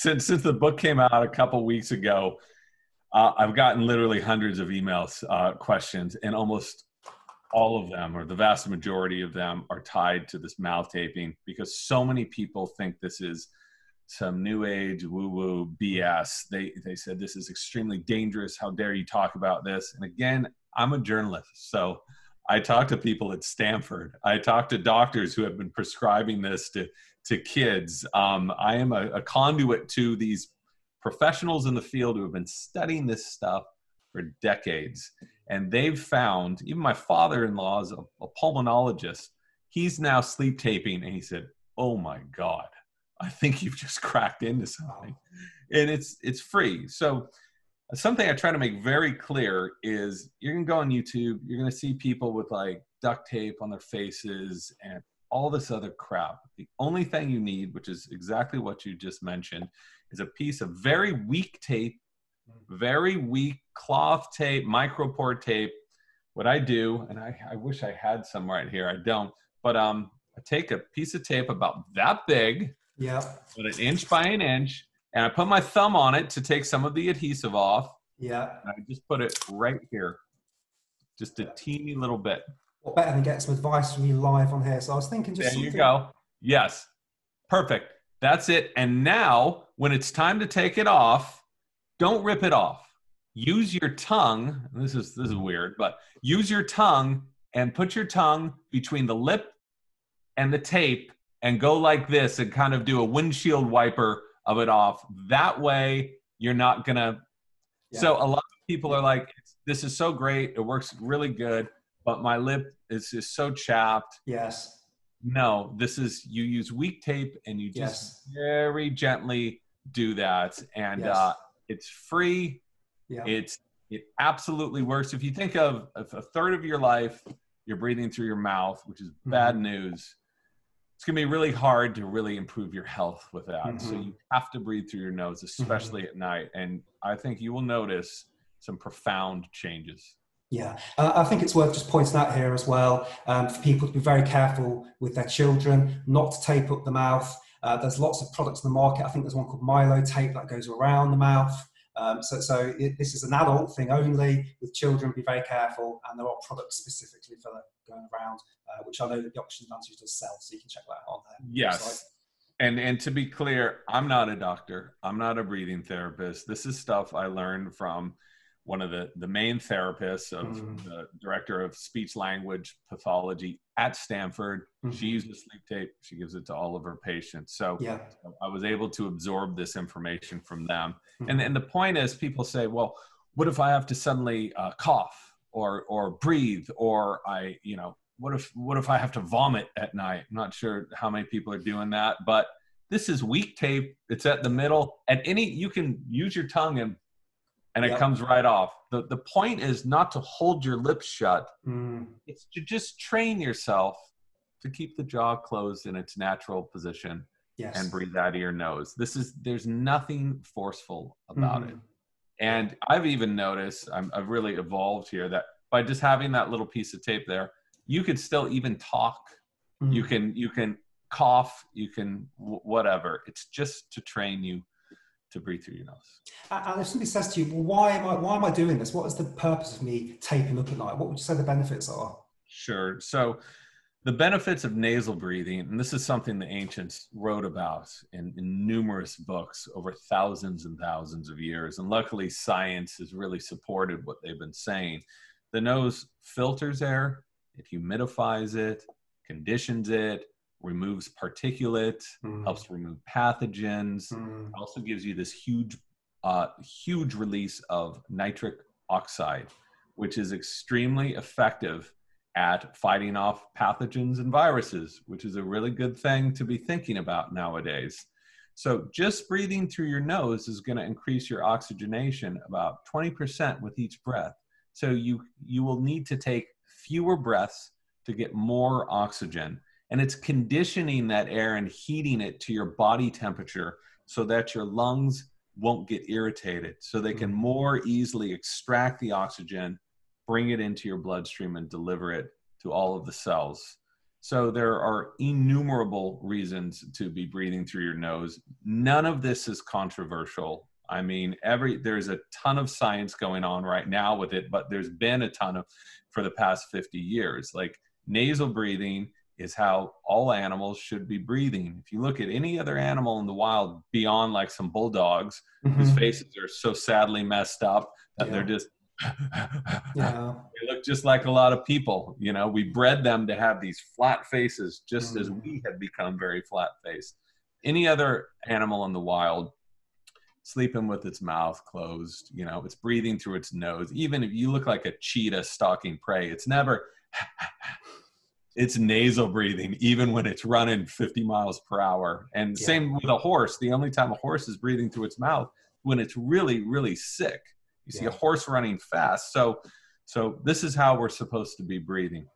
since since the book came out a couple weeks ago, uh, I've gotten literally hundreds of emails, uh, questions, and almost all of them, or the vast majority of them, are tied to this mouth taping because so many people think this is some new age woo woo BS. They they said this is extremely dangerous. How dare you talk about this? And again, I'm a journalist, so I talk to people at Stanford. I talk to doctors who have been prescribing this to to kids. Um, I am a, a conduit to these professionals in the field who have been studying this stuff for decades. And they've found, even my father in law is a, a pulmonologist, he's now sleep taping. And he said, Oh my God, I think you've just cracked into something. And it's it's free. So something I try to make very clear is you're gonna go on YouTube, you're gonna see people with like duct tape on their faces and all this other crap. The only thing you need, which is exactly what you just mentioned, is a piece of very weak tape, very weak cloth tape, micropore tape. What I do, and I, I wish I had some right here, I don't, but um, I take a piece of tape about that big, yeah, about an inch by an inch, and I put my thumb on it to take some of the adhesive off. Yeah. I just put it right here, just a teeny little bit. What better than get some advice from you live on here? So I was thinking just there you go. Yes, perfect. That's it. And now, when it's time to take it off, don't rip it off. Use your tongue. This is this is weird, but use your tongue and put your tongue between the lip and the tape and go like this and kind of do a windshield wiper of it off. That way, you're not gonna. Yeah. So a lot of people are like, "This is so great. It works really good." But my lip is just so chapped Yes. no, this is you use weak tape and you just Yes. very gently do that, and Yes. uh, it's free. Yeah. It's it absolutely works. If you think of, a third of your life, you're breathing through your mouth, which is bad Mm-hmm. news. It's gonna be really hard to really improve your health with that. So you have to breathe through your nose, especially at night. And I think you will notice some profound changes. Yeah, uh, I think it's worth just pointing out here as well um, for people to be very careful with their children, not to tape up the mouth. Uh, there's lots of products in the market. I think there's one called Myo tape that goes around the mouth. Um, so, so it, this is an adult thing only. With children, be very careful. And there are products specifically for that going around, uh, which I know that the Oxygen Advantage does sell. So you can check that out on there. Yes. And and to be clear, I'm not a doctor. I'm not a breathing therapist. This is stuff I learned from one of the the main therapists of Mhm. the director of speech language pathology at Stanford. She Mhm. uses sleep tape. She gives it to all of her patients. So Yeah. I was able to absorb this information from them. Mhm. And and the point is, people say, well, what if I have to suddenly uh, cough or or breathe or I you know what if what if I have to vomit at night? I'm not sure how many people are doing that, but this is weak tape. It's at the middle. At any you can use your tongue and and it comes right off. The the point is not to hold your lips shut. Mm, It's to just train yourself to keep the jaw closed in its natural position yes. and breathe out of your nose. This is there's nothing forceful about it. Mhm. And I've even noticed I'm, I've really evolved here that by just having that little piece of tape there, you could still even talk. You Mm. can you can cough. You can w- whatever. It's just to train you to breathe through your nose. And if somebody says to you, well, why am I, why am I doing this? What is the purpose of me taping up at night? What would you say the benefits are? Sure. So the benefits of nasal breathing, and this is something the ancients wrote about in, in numerous books over thousands and thousands of years. And luckily, science has really supported what they've been saying. The nose filters air, it humidifies it, conditions it, removes particulate, Mm. helps remove pathogens, Mm. also gives you this huge uh, huge release of nitric oxide which is extremely effective at fighting off pathogens and viruses which is a really good thing to be thinking about nowadays so just breathing through your nose is going to increase your oxygenation about 20% with each breath so you you will need to take fewer breaths to get more oxygen and it's conditioning that air and heating it to your body temperature so that your lungs won't get irritated so they can Mhm. more easily extract the oxygen bring it into your bloodstream and deliver it to all of the cells So there are innumerable reasons to be breathing through your nose. None of this is controversial. I mean, every there's a ton of science going on right now with it, but there's been a ton of for the past 50 years. Like nasal breathing is how all animals should be breathing. If you look at any other animal in the wild beyond like some bulldogs mm-hmm. whose faces are so sadly messed up that yeah. they're just yeah. They look just like a lot of people. You know, we bred them to have these flat faces just mm. as we have become very flat faced. Any other animal in the wild, sleeping with its mouth closed, you know, it's breathing through its nose. Even if you look like a cheetah stalking prey, it's never, it's nasal breathing, even when it's running 50 miles per hour. And yeah. same with a horse. The only time a horse is breathing through its mouth when it's really, really sick you see a horse running fast. So, so this is how we're supposed to be breathing.